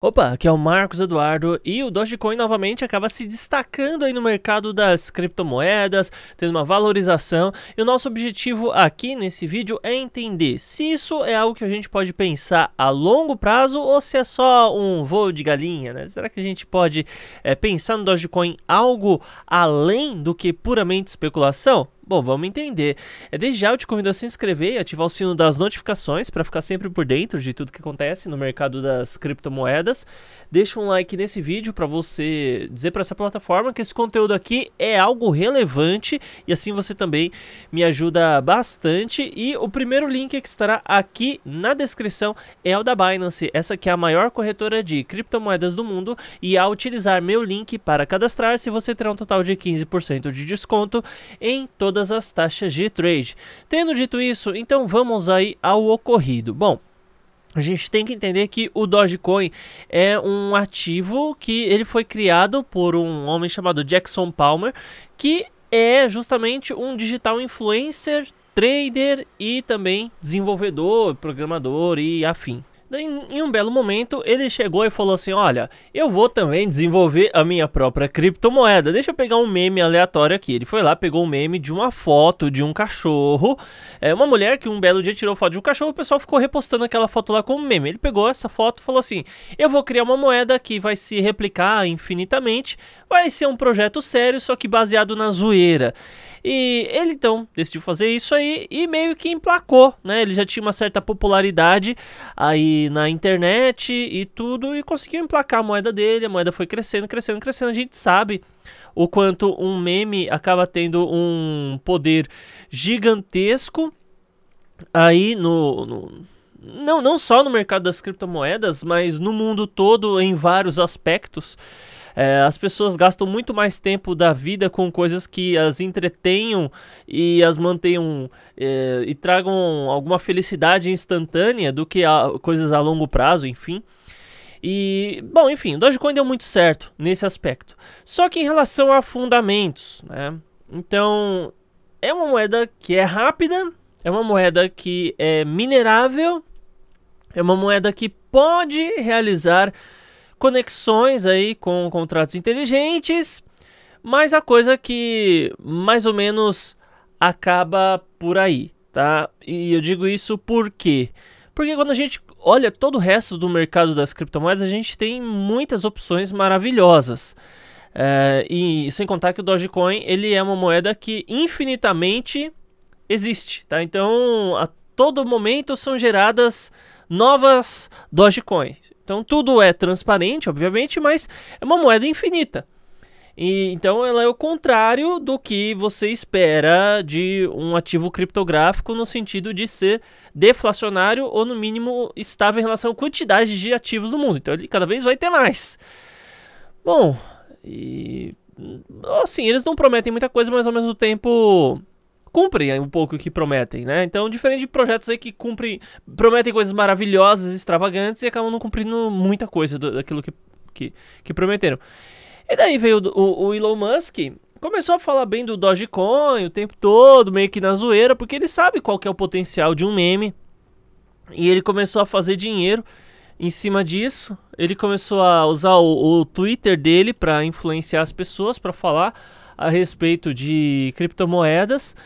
Opa, aqui é o Marcos Eduardo e o Dogecoin novamente acaba se destacando aí no mercado das criptomoedas, tendo uma valorização. E o nosso objetivo aqui nesse vídeo é entender se isso é algo que a gente pode pensar a longo prazo ou se é só um voo de galinha, né? Será que a gente pode é, pensar no Dogecoin algo além do que puramente especulação? Bom, vamos entender. É desde já eu te convido a se inscrever e ativar o sino das notificações para ficar sempre por dentro de tudo que acontece no mercado das criptomoedas. Deixa um like nesse vídeo para você dizer para essa plataforma que esse conteúdo aqui é algo relevante e assim você também me ajuda bastante. E o primeiro link que estará aqui na descrição é o da Binance, essa que é a maior corretora de criptomoedas do mundo e ao utilizar meu link para cadastrar-se você terá um total de 15% de desconto em toda todas as taxas de trade. Tendo dito isso, então vamos aí ao ocorrido. Bom, a gente tem que entender que o Dogecoin é um ativo que ele foi criado por um homem chamado Jackson Palmer, que é justamente um digital influencer, trader e também desenvolvedor, programador e afim. Em um belo momento, ele chegou e falou assim: Olha, eu vou também desenvolver a minha própria criptomoeda. Deixa eu pegar um meme aleatório aqui. Ele foi lá, pegou um meme de uma foto de um cachorro. É uma mulher que um belo dia tirou foto de um cachorro. O pessoal ficou repostando aquela foto lá como meme. Ele pegou essa foto e falou assim: Eu vou criar uma moeda que vai se replicar infinitamente. Vai ser um projeto sério, só que baseado na zoeira. E ele então decidiu fazer isso aí e meio que emplacou, né? Ele já tinha uma certa popularidade aí na internet e tudo e conseguiu emplacar a moeda dele. A moeda foi crescendo, crescendo, crescendo. A gente sabe o quanto um meme acaba tendo um poder gigantesco aí no, no não, não só no mercado das criptomoedas, mas no mundo todo em vários aspectos. É, as pessoas gastam muito mais tempo da vida com coisas que as entretenham e as mantenham é, e tragam alguma felicidade instantânea do que a, coisas a longo prazo, enfim. E, bom, enfim, o Dogecoin deu muito certo nesse aspecto. Só que em relação a fundamentos, né? Então, é uma moeda que é rápida, é uma moeda que é minerável, é uma moeda que pode realizar conexões aí com contratos inteligentes, mas a coisa que mais ou menos acaba por aí, tá? E eu digo isso por quê? Porque quando a gente olha todo o resto do mercado das criptomoedas, a gente tem muitas opções maravilhosas. É, e sem contar que o Dogecoin ele é uma moeda que infinitamente existe, tá? Então a todo momento são geradas novas Dogecoins. Então tudo é transparente, obviamente, mas é uma moeda infinita. E, então ela é o contrário do que você espera de um ativo criptográfico no sentido de ser deflacionário ou no mínimo estável em relação à quantidade de ativos do mundo. Então ele cada vez vai ter mais. Bom, e assim, eles não prometem muita coisa, mas ao mesmo tempo cumprem um pouco o que prometem, né? Então, diferente de projetos aí que cumprem, prometem coisas maravilhosas, extravagantes e acabam não cumprindo muita coisa do, daquilo que, que, que, prometeram. E daí veio o, o, Elon Musk, começou a falar bem do Dogecoin o tempo todo, meio que na zoeira, porque ele sabe qual que é o potencial de um meme. E ele começou a fazer dinheiro em cima disso. Ele começou a usar o, o Twitter dele para influenciar as pessoas, para falar a respeito de criptomoedas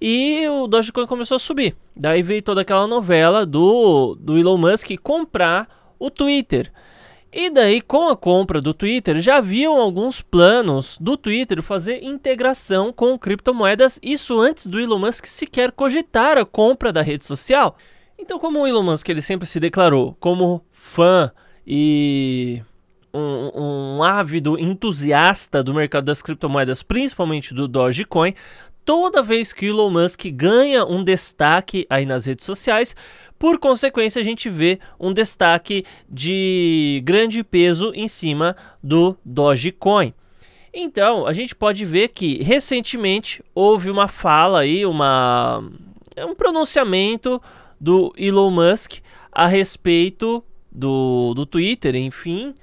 e o Dogecoin começou a subir. Daí veio toda aquela novela do, do Elon Musk comprar o Twitter. E daí, com a compra do Twitter, já haviam alguns planos do Twitter fazer integração com criptomoedas, isso antes do Elon Musk sequer cogitar a compra da rede social. Então, como o Elon Musk ele sempre se declarou como fã e um, um ávido entusiasta do mercado das criptomoedas, principalmente do Dogecoin, toda vez que Elon Musk ganha um destaque aí nas redes sociais, por consequência a gente vê um destaque de grande peso em cima do Dogecoin. Então, a gente pode ver que recentemente houve uma fala aí, uma um pronunciamento do Elon Musk a respeito do, do Twitter, enfim,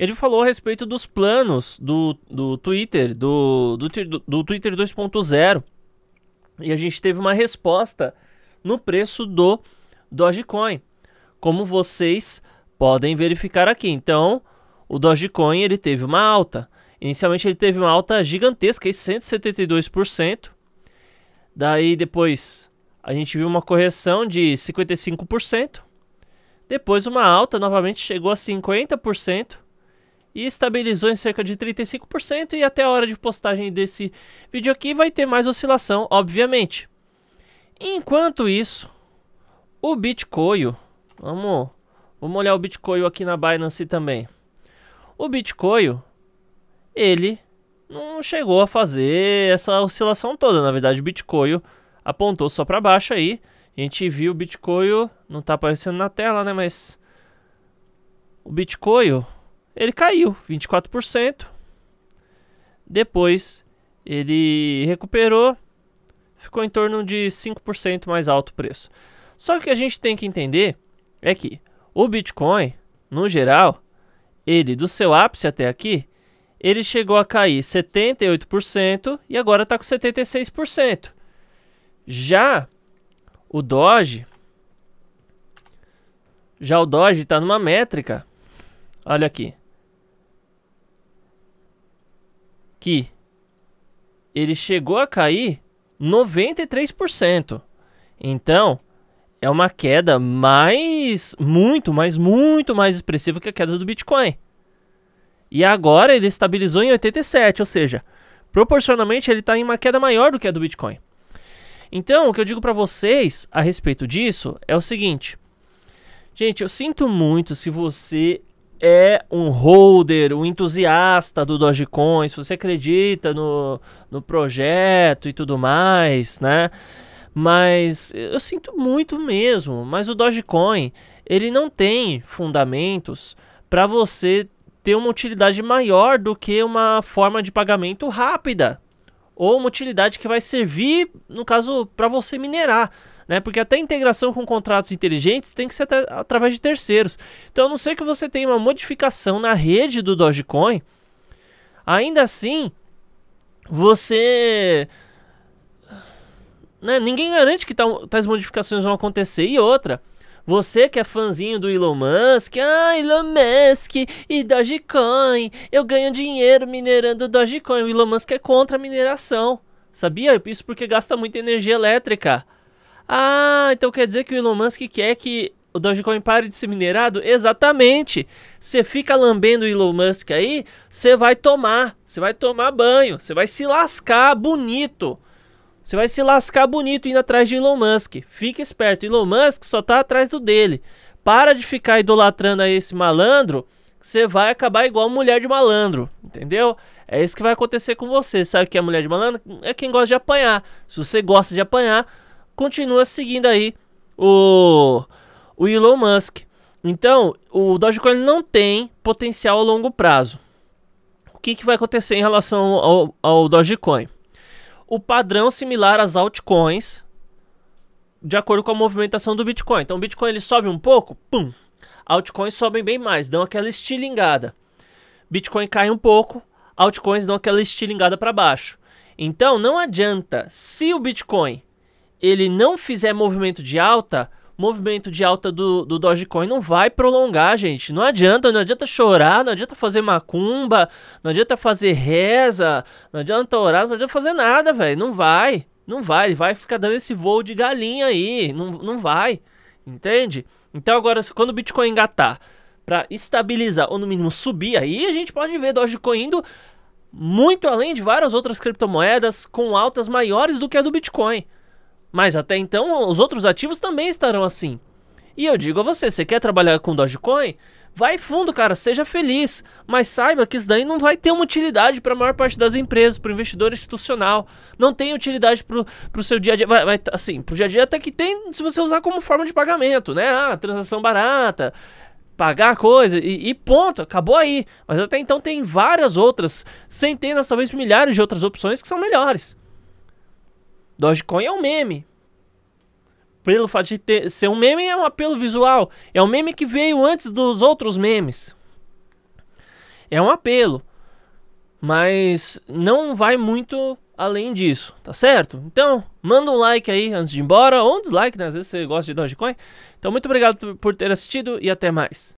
ele falou a respeito dos planos do, do Twitter, do, do, do Twitter 2.0. E a gente teve uma resposta no preço do Dogecoin. Como vocês Podem verificar aqui. Então, o Dogecoin ele teve uma alta. Inicialmente ele teve uma alta gigantesca, 172%. Daí depois a gente viu uma correção de 55%. Depois uma alta novamente chegou a 50% e estabilizou em cerca de 35% e até a hora de postagem desse vídeo aqui vai ter mais oscilação, obviamente. Enquanto isso, o Bitcoin, vamos, vamos olhar o Bitcoin aqui na Binance também. O Bitcoin, ele não chegou a fazer essa oscilação toda, na verdade o Bitcoin apontou só para baixo aí. A gente viu o Bitcoin, não está aparecendo na tela, né, mas o Bitcoin ele caiu 24%. Depois ele recuperou, ficou em torno de 5% mais alto o preço. Só que o que a gente tem que entender é que o Bitcoin, no geral, ele do seu ápice até aqui, ele chegou a cair 78% e agora está com 76%. Já o Doge, já o Doge está numa métrica, olha aqui, que ele chegou a cair 93%. Então, é uma queda mais, muito, mas muito mais expressiva que a queda do Bitcoin. E agora ele estabilizou em 87, ou seja, proporcionalmente ele está em uma queda maior do que a do Bitcoin. Então, o que eu digo para vocês a respeito disso é o seguinte. Gente, eu sinto muito se você é um holder, um entusiasta do Dogecoin, se você acredita no, no projeto e tudo mais, né? Mas eu sinto muito mesmo, mas o Dogecoin, ele não tem fundamentos para você ter uma utilidade maior do que uma forma de pagamento rápida ou uma utilidade que vai servir, no caso, para você minerar né? Porque até integração com contratos inteligentes tem que ser através de terceiros. Então, a não ser que você tenha uma modificação na rede do Dogecoin, ainda assim, você... Né, ninguém garante que tais modificações vão acontecer. E outra, você que é fãzinho do Elon Musk, ah, Elon Musk e Dogecoin, eu ganho dinheiro minerando Dogecoin. O Elon Musk é contra a mineração, sabia? Isso porque gasta muita energia elétrica. Ah, então quer dizer que o Elon Musk quer que o Dogecoin pare de ser minerado? Exatamente. Você fica lambendo o Elon Musk aí, você vai tomar, você vai tomar banho, você vai se lascar bonito. Você vai se lascar bonito indo atrás de Elon Musk. Fique esperto, Elon Musk só tá atrás do dele. Para de ficar idolatrando a esse malandro, você vai acabar igual mulher de malandro, entendeu? É isso que vai acontecer com você. Sabe o que é mulher de malandro? É quem gosta de apanhar. Se você gosta de apanhar, continua seguindo aí o, o Elon Musk. Então, o Dogecoin não tem potencial a longo prazo. O que, que vai acontecer em relação ao, ao Dogecoin? O padrão similar às altcoins, de acordo com a movimentação do Bitcoin. Então, o Bitcoin ele sobe um pouco, pum, altcoins sobem bem mais, dão aquela estilingada. Bitcoin cai um pouco, altcoins dão aquela estilingada para baixo. Então, não adianta, se o Bitcoin ele não fizer movimento de alta, movimento de alta do, do Dogecoin não vai prolongar, gente. Não adianta, não adianta chorar, não adianta fazer macumba, não adianta fazer reza, não adianta orar, não adianta fazer nada, velho. Não vai, não vai. Vai ficar dando esse voo de galinha aí, não, não vai, entende? Então agora, quando o Bitcoin engatar para estabilizar ou no mínimo subir, aí a gente pode ver Dogecoin indo muito além de várias outras criptomoedas com altas maiores do que a do Bitcoin. Mas até então, os outros ativos também estarão assim. E eu digo a você, você quer trabalhar com Dogecoin? Vai fundo, cara, seja feliz, mas saiba que isso daí não vai ter uma utilidade para a maior parte das empresas, para o investidor institucional. Não tem utilidade para o seu dia a dia. Vai, vai, assim, para o dia a dia até que tem se você usar como forma de pagamento, né? Ah, transação barata, pagar coisa e, e, ponto, acabou aí. Mas até então tem várias outras, centenas, talvez milhares de outras opções que são melhores. Dogecoin é um meme. Pelo fato de ter, ser um meme, é um apelo visual. É um meme que veio antes dos outros memes. É um apelo. Mas não vai muito além disso, tá certo? Então, manda um like aí antes de ir embora, ou um dislike, né? Às vezes você gosta de Dogecoin. Então, muito obrigado por ter assistido e até mais.